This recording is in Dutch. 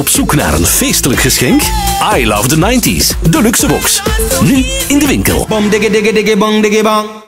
Op zoek naar een feestelijk geschenk? I love the 90s. De luxe box. Nu in de winkel. Bom diggy diggy diggy bang, diggy bang.